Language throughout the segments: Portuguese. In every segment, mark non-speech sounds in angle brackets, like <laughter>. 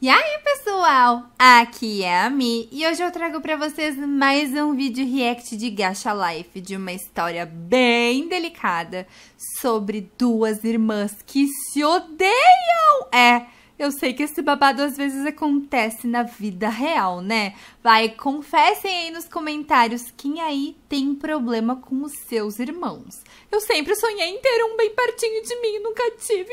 E aí, pessoal? Aqui é a Mi e hoje eu trago para vocês mais um vídeo react de Gacha Life de uma história bem delicada sobre duas irmãs que se odeiam. É, eu sei que esse babado às vezes acontece na vida real, né? Vai, confessem aí nos comentários quem aí tem problema com os seus irmãos. Eu sempre sonhei em ter um bem pertinho de mim, nunca tive.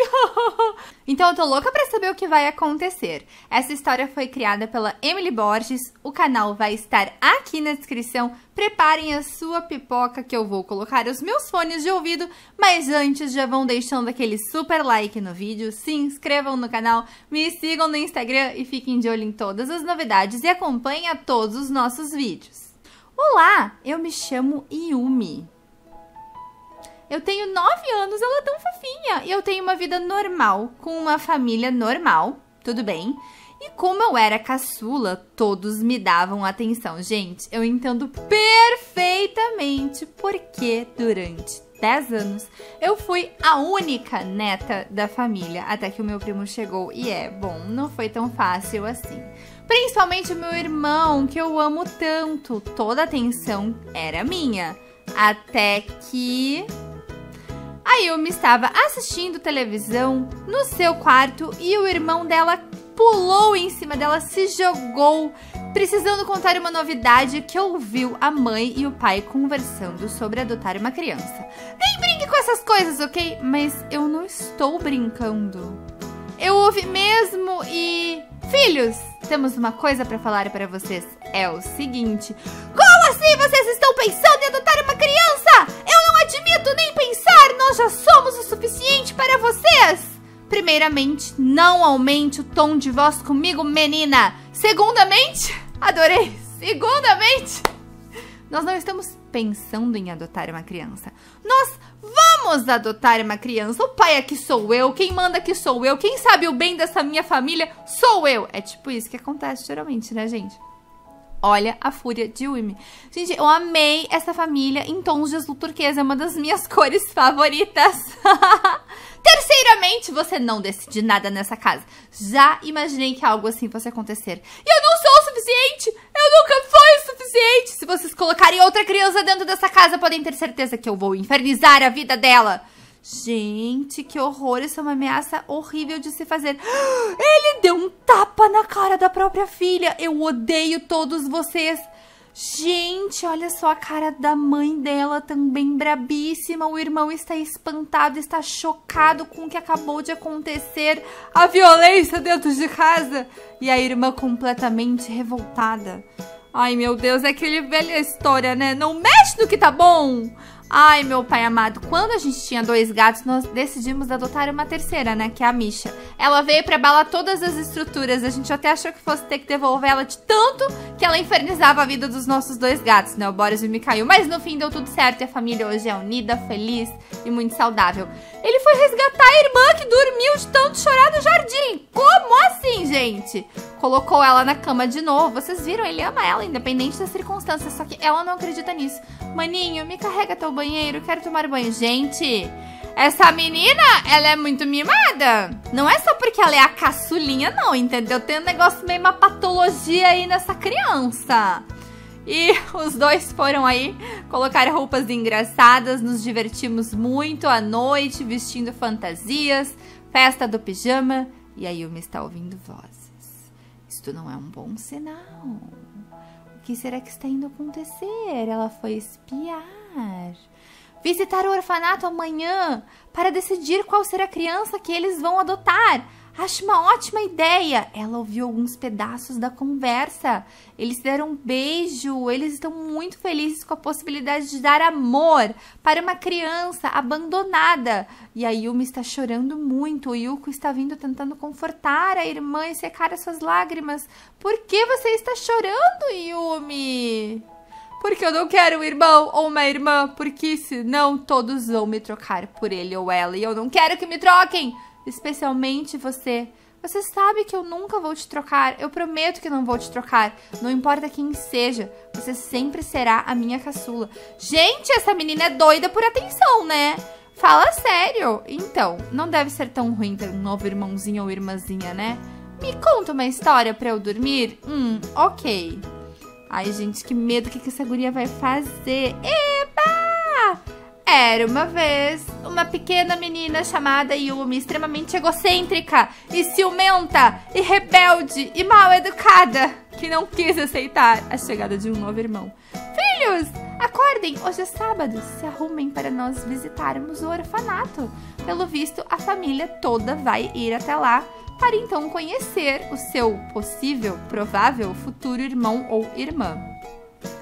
<laughs> então eu tô louca pra saber o que vai acontecer. Essa história foi criada pela Emily Borges, o canal vai estar aqui na descrição. Preparem a sua pipoca que eu vou colocar os meus fones de ouvido, mas antes já vão deixando aquele super like no vídeo, se inscrevam no canal, me sigam no Instagram e fiquem de olho em todas as novidades e acompanhem a todos os nossos vídeos. Olá, eu me chamo Yumi. Eu tenho 9 anos, ela é tão fofinha. E eu tenho uma vida normal, com uma família normal, tudo bem. E como eu era caçula, todos me davam atenção. Gente, eu entendo perfeitamente porque durante 10 anos eu fui a única neta da família até que o meu primo chegou. E é, bom, não foi tão fácil assim. Principalmente o meu irmão, que eu amo tanto. Toda a atenção era minha. Até que a Yumi estava assistindo televisão no seu quarto e o irmão dela pulou em cima dela, se jogou, precisando contar uma novidade que ouviu a mãe e o pai conversando sobre adotar uma criança. Nem brinque com essas coisas, ok? Mas eu não estou brincando. Eu ouvi mesmo e. Filhos, temos uma coisa para falar para vocês. É o seguinte: Como assim vocês estão pensando em adotar uma criança? Eu não admito nem pensar, nós já somos o suficiente para vocês! Primeiramente, não aumente o tom de voz comigo, menina. Segundamente, adorei. Segundamente, nós não estamos pensando em adotar uma criança. Nós vamos adotar uma criança. O pai aqui sou eu, quem manda aqui sou eu, quem sabe o bem dessa minha família sou eu. É tipo isso que acontece geralmente, né, gente? Olha a fúria de Wimi. Gente, eu amei essa família em tons de azul turquesa. É uma das minhas <laughs> cores favoritas. <laughs> Terceiramente, você não decide nada nessa casa. Já imaginei que algo assim fosse acontecer. E eu não sou o suficiente! Eu nunca fui o suficiente! Se vocês colocarem outra criança dentro dessa casa, podem ter certeza que eu vou infernizar a vida dela. Gente, que horror, isso é uma ameaça horrível de se fazer. <gasps> Ele deu um tapa na cara da própria filha. Eu odeio todos vocês. Gente, olha só a cara da mãe dela também brabíssima. O irmão está espantado, está chocado com o que acabou de acontecer. A violência dentro de casa. E a irmã completamente revoltada. Ai, meu Deus, é aquele velha história, né? Não mexe no que tá bom. Ai, meu pai amado, quando a gente tinha dois gatos, nós decidimos adotar uma terceira, né? Que é a Misha. Ela veio pra abalar todas as estruturas. A gente até achou que fosse ter que devolver ela de tanto que ela infernizava a vida dos nossos dois gatos, né? O Boris e o Mikhail. Mas no fim deu tudo certo e a família hoje é unida, feliz e muito saudável. Ele foi resgatar a irmã que dormiu de tanto chorar no jardim. Como assim, gente? Colocou ela na cama de novo. Vocês viram? Ele ama ela, independente das circunstâncias. Só que ela não acredita nisso. Maninho, me carrega teu banheiro, quero tomar banho. Gente, essa menina, ela é muito mimada. Não é só porque ela é a caçulinha, não, entendeu? Tem um negócio meio uma patologia aí nessa criança. E <laughs> os dois foram aí colocar roupas engraçadas, nos divertimos muito à noite, vestindo fantasias, festa do pijama. E a Yumi está ouvindo vozes. Isto não é um bom sinal. O que será que está indo acontecer? Ela foi espiar. Visitar o orfanato amanhã para decidir qual será a criança que eles vão adotar. Acho uma ótima ideia. Ela ouviu alguns pedaços da conversa. Eles deram um beijo. Eles estão muito felizes com a possibilidade de dar amor para uma criança abandonada. E a Yumi está chorando muito. O Yuko está vindo tentando confortar a irmã e secar as suas lágrimas. Por que você está chorando, Yumi? Porque eu não quero um irmão ou uma irmã, porque senão todos vão me trocar por ele ou ela. E eu não quero que me troquem especialmente você. Você sabe que eu nunca vou te trocar. Eu prometo que não vou te trocar. Não importa quem seja, você sempre será a minha caçula. Gente, essa menina é doida por atenção, né? Fala sério. Então, não deve ser tão ruim ter um novo irmãozinho ou irmãzinha, né? Me conta uma história pra eu dormir? Hum, ok. Ai, gente, que medo. O que, que essa guria vai fazer? Eba! Era uma vez uma pequena menina chamada Yumi, extremamente egocêntrica e ciumenta e rebelde e mal educada, que não quis aceitar a chegada de um novo irmão. Filhos, acordem, hoje é sábado, se arrumem para nós visitarmos o orfanato. Pelo visto, a família toda vai ir até lá para então conhecer o seu possível, provável futuro irmão ou irmã.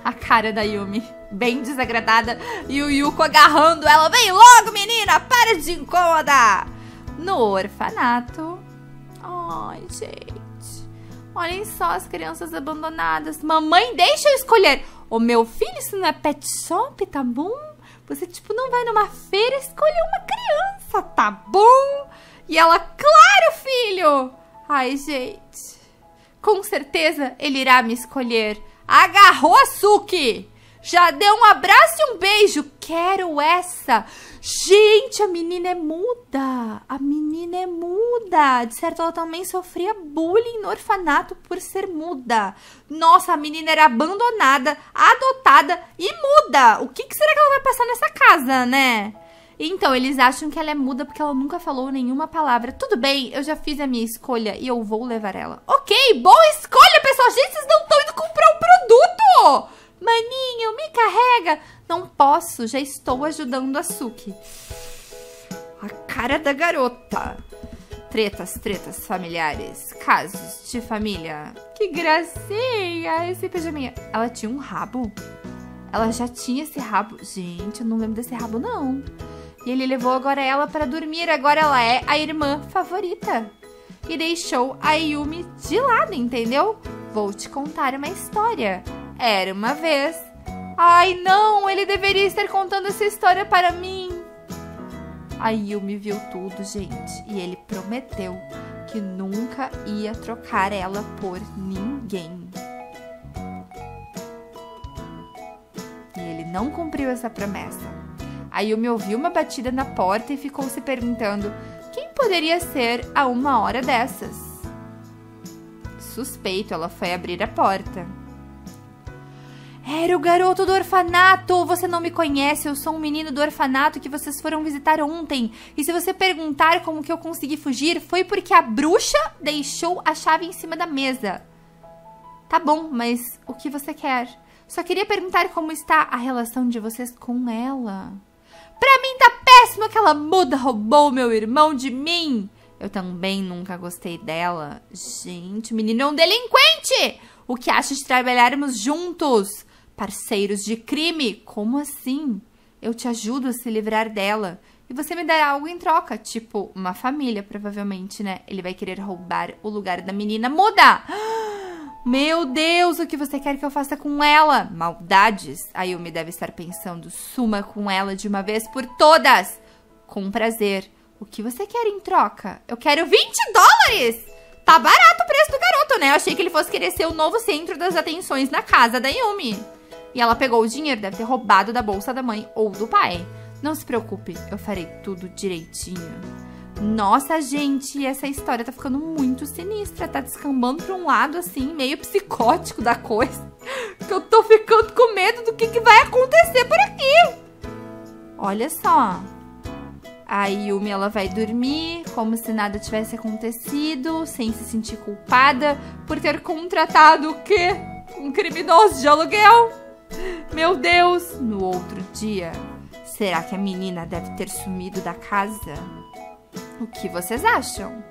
A cara da Yumi, bem desagradada, e o Yuko agarrando ela. Vem logo, menina, para de incomodar! No orfanato. Ai, gente. Olhem só as crianças abandonadas. Mamãe, deixa eu escolher. Ô, meu filho, isso não é pet shop, tá bom? Você, tipo, não vai numa feira escolher uma criança, tá bom? E ela, claro, filho! Ai, gente. Com certeza ele irá me escolher. Agarrou a Suki! Já deu um abraço e um beijo. Quero essa. Gente, a menina é muda. A menina é muda. De certo, ela também sofria bullying no orfanato por ser muda. Nossa, a menina era abandonada, adotada e muda. O que, que será que ela vai passar nessa casa, né? Então, eles acham que ela é muda porque ela nunca falou nenhuma palavra. Tudo bem, eu já fiz a minha escolha e eu vou levar ela. Ok, boa escolha, pessoal. Gente, vocês não estão indo comprar um produto. Maninho, me carrega. Não posso, já estou ajudando a Suki. A cara da garota. Tretas, tretas familiares. Casos de família. Que gracinha esse pijaminha. Ela tinha um rabo? Ela já tinha esse rabo? Gente, eu não lembro desse rabo, não. E ele levou agora ela para dormir. Agora ela é a irmã favorita. E deixou a Yumi de lado, entendeu? Vou te contar uma história. Era uma vez. Ai, não! Ele deveria estar contando essa história para mim. A Yumi viu tudo, gente. E ele prometeu que nunca ia trocar ela por ninguém. E ele não cumpriu essa promessa. A Yumi ouviu uma batida na porta e ficou se perguntando quem poderia ser a uma hora dessas. Suspeito, ela foi abrir a porta. Era o garoto do orfanato! Você não me conhece, eu sou um menino do orfanato que vocês foram visitar ontem. E se você perguntar como que eu consegui fugir, foi porque a bruxa deixou a chave em cima da mesa. Tá bom, mas o que você quer? Só queria perguntar como está a relação de vocês com ela. Pra mim tá péssimo, aquela muda roubou meu irmão de mim. Eu também nunca gostei dela. Gente, o menino é um delinquente! O que acha de trabalharmos juntos? Parceiros de crime? Como assim? Eu te ajudo a se livrar dela. E você me dará algo em troca, tipo uma família, provavelmente, né? Ele vai querer roubar o lugar da menina muda. <gasps> Meu Deus, o que você quer que eu faça com ela? Maldades. A Yumi deve estar pensando. Suma com ela de uma vez por todas. Com prazer. O que você quer em troca? Eu quero 20 dólares! Tá barato o preço do garoto, né? Eu achei que ele fosse querer ser o novo centro das atenções na casa da Yumi. E ela pegou o dinheiro, deve ter roubado da bolsa da mãe ou do pai. Não se preocupe, eu farei tudo direitinho. Nossa, gente, essa história tá ficando muito sinistra. Tá descambando pra um lado, assim, meio psicótico da coisa. <laughs> Que eu tô ficando com medo do que, que vai acontecer por aqui. Olha só. A Yumi, ela vai dormir como se nada tivesse acontecido, sem se sentir culpada por ter contratado o quê? Um criminoso de aluguel. Meu Deus! No outro dia, será que a menina deve ter sumido da casa? O que vocês acham?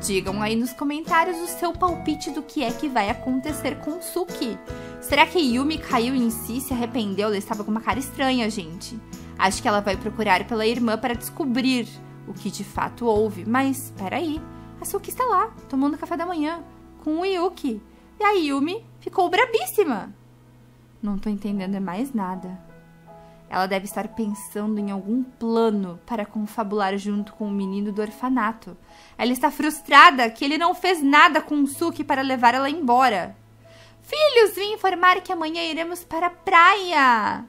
Digam aí nos comentários o seu palpite do que é que vai acontecer com Suki. Será que Yumi caiu em si, se arrependeu? Ela estava com uma cara estranha, gente. Acho que ela vai procurar pela irmã para descobrir o que de fato houve. Mas, peraí, a Suki está lá, tomando café da manhã, com o Yuki. E a Yumi ficou brabíssima. Não tô entendendo mais nada. Ela deve estar pensando em algum plano para confabular junto com o menino do orfanato. Ela está frustrada que ele não fez nada com Suki para levar ela embora. Filhos, vim informar que amanhã iremos para a praia.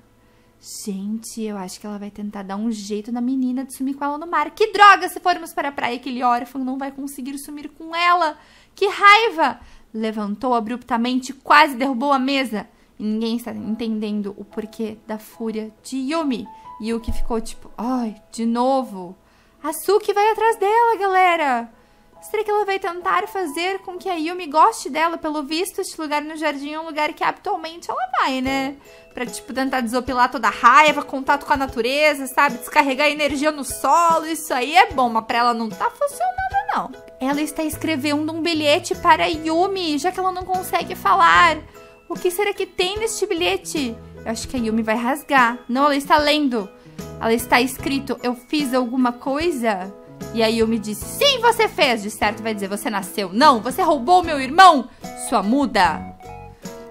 Gente, eu acho que ela vai tentar dar um jeito na menina de sumir com ela no mar. Que droga, se formos para a praia, aquele órfão não vai conseguir sumir com ela. Que raiva! Levantou abruptamente, quase derrubou a mesa. E ninguém está entendendo o porquê da fúria de Yumi. Yuki ficou tipo, ai, de novo. A Suki vai atrás dela, galera. Será que ela vai tentar fazer com que a Yumi goste dela? Pelo visto, este lugar no jardim é um lugar que habitualmente ela vai, né? Pra, tipo, tentar desopilar toda a raiva, contato com a natureza, sabe? Descarregar energia no solo. Isso aí é bom, mas pra ela não tá funcionando, não. Ela está escrevendo um bilhete para Yumi, já que ela não consegue falar. O que será que tem neste bilhete? Eu acho que a Yumi vai rasgar. Não, ela está lendo. Ela está escrito, eu fiz alguma coisa? E a Yumi disse, sim, você fez. De certo vai dizer, você nasceu. Não, você roubou meu irmão, sua muda.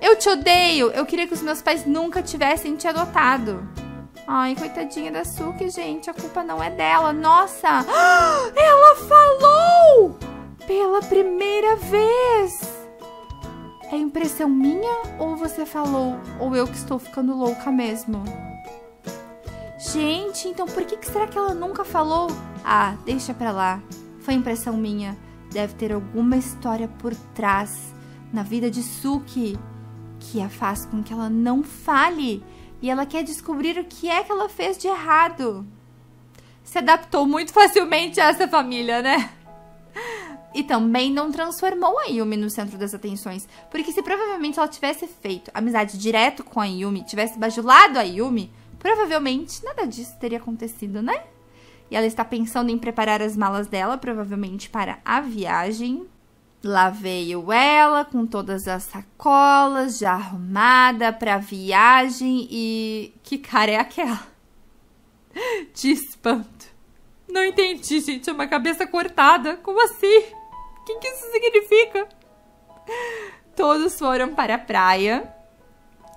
Eu te odeio. Eu queria que os meus pais nunca tivessem te adotado. Ai, coitadinha da Suki, gente. A culpa não é dela. Nossa! <gasps> Ela falou! Pela primeira vez! É impressão minha ou você falou? Ou eu que estou ficando louca mesmo? Gente, então por que, que será que ela nunca falou? Ah, deixa pra lá. Foi impressão minha. Deve ter alguma história por trás na vida de Suki que a faz com que ela não fale. E ela quer descobrir o que é que ela fez de errado. Se adaptou muito facilmente a essa família, né? E também não transformou a Yumi no centro das atenções. Porque se provavelmente ela tivesse feito amizade direto com a Yumi, tivesse bajulado a Yumi, provavelmente nada disso teria acontecido, né? E ela está pensando em preparar as malas dela, provavelmente para a viagem. Lá veio ela com todas as sacolas já arrumada para a viagem e que cara é aquela? <laughs> De espanto. Não entendi, gente. É uma cabeça cortada. Como assim? O que, que isso significa? Todos foram para a praia.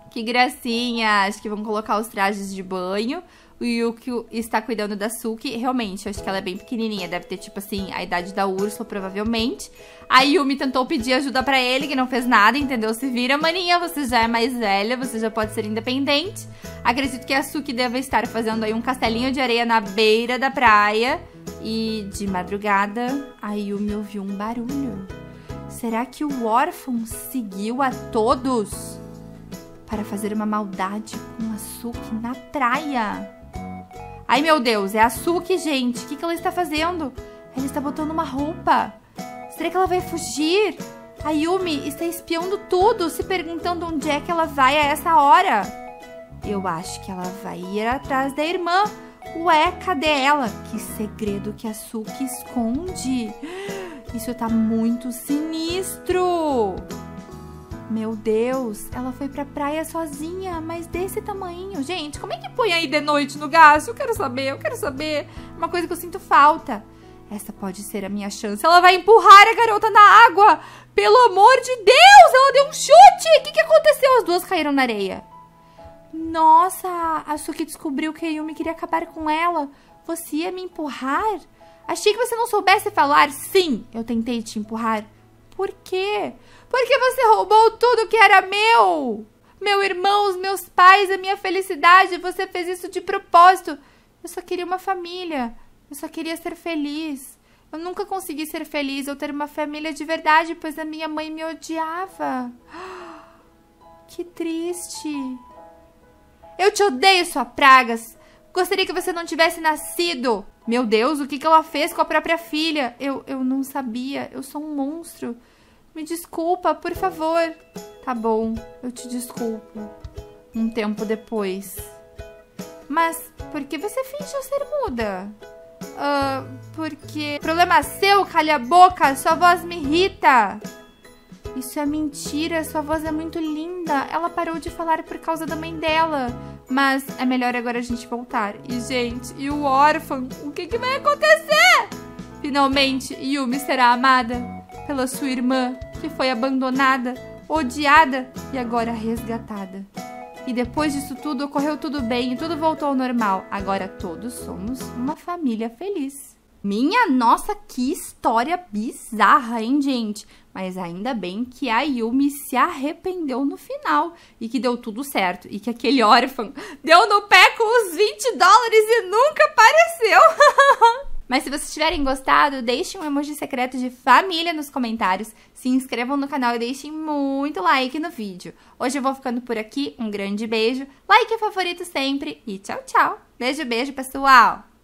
Que gracinha. Acho que vão colocar os trajes de banho. O Yuki está cuidando da Suki. Realmente, acho que ela é bem pequenininha. Deve ter, tipo assim, a idade da Úrsula, provavelmente. A Yumi tentou pedir ajuda para ele, que não fez nada, entendeu? Se vira, maninha, você já é mais velha, você já pode ser independente. Acredito que a Suki deve estar fazendo aí um castelinho de areia na beira da praia. E de madrugada, a Yumi ouviu um barulho. Será que o órfão seguiu a todos para fazer uma maldade com a Suki na praia? Ai meu Deus, é a Suki, gente. O que, que ela está fazendo? Ela está botando uma roupa. Será que ela vai fugir? A Yumi está espiando tudo, se perguntando onde é que ela vai a essa hora. Eu acho que ela vai ir atrás da irmã. Ué, cadê ela? Que segredo que a Suki esconde. <gasps> Isso tá muito sinistro. Meu Deus, ela foi pra praia sozinha, mas desse tamanho. Gente, como é que põe aí de noite no gás? Eu quero saber, eu quero saber. Uma coisa que eu sinto falta. Essa pode ser a minha chance. Ela vai empurrar a garota na água. Pelo amor de Deus, ela deu um chute. O que, que aconteceu? As duas caíram na areia. Nossa, a Suki descobriu que a Yumi queria acabar com ela. Você ia me empurrar? Achei que você não soubesse falar. Sim, eu tentei te empurrar. Por quê? Porque você roubou tudo que era meu. Meu irmão, os meus pais, a minha felicidade. Você fez isso de propósito. Eu só queria uma família. Eu só queria ser feliz. Eu nunca consegui ser feliz ou ter uma família de verdade, pois a minha mãe me odiava. <gasps> Que triste. Eu te odeio, sua pragas. Gostaria que você não tivesse nascido. Meu Deus, o que, que ela fez com a própria filha? Eu, eu não sabia. Eu sou um monstro. Me desculpa, por favor. Tá bom, eu te desculpo. Um tempo depois. Mas por que você fingiu ser muda? Uh, porque... Problema seu, calha a boca. Sua voz me irrita. Isso é mentira, sua voz é muito linda. Ela parou de falar por causa da mãe dela. Mas é melhor agora a gente voltar. E, gente, e o órfão? O que, que vai acontecer? Finalmente, Yumi será amada pela sua irmã, que foi abandonada, odiada e agora resgatada. E depois disso tudo, ocorreu tudo bem e tudo voltou ao normal. Agora todos somos uma família feliz. Minha nossa, que história bizarra, hein, gente? Mas ainda bem que a Yumi se arrependeu no final e que deu tudo certo. E que aquele órfão deu no pé com os 20 dólares e nunca apareceu. <laughs> Mas se vocês tiverem gostado, deixem um emoji secreto de família nos comentários, se inscrevam no canal e deixem muito like no vídeo. Hoje eu vou ficando por aqui, um grande beijo, like e favorito sempre e tchau, tchau. Beijo, beijo, pessoal!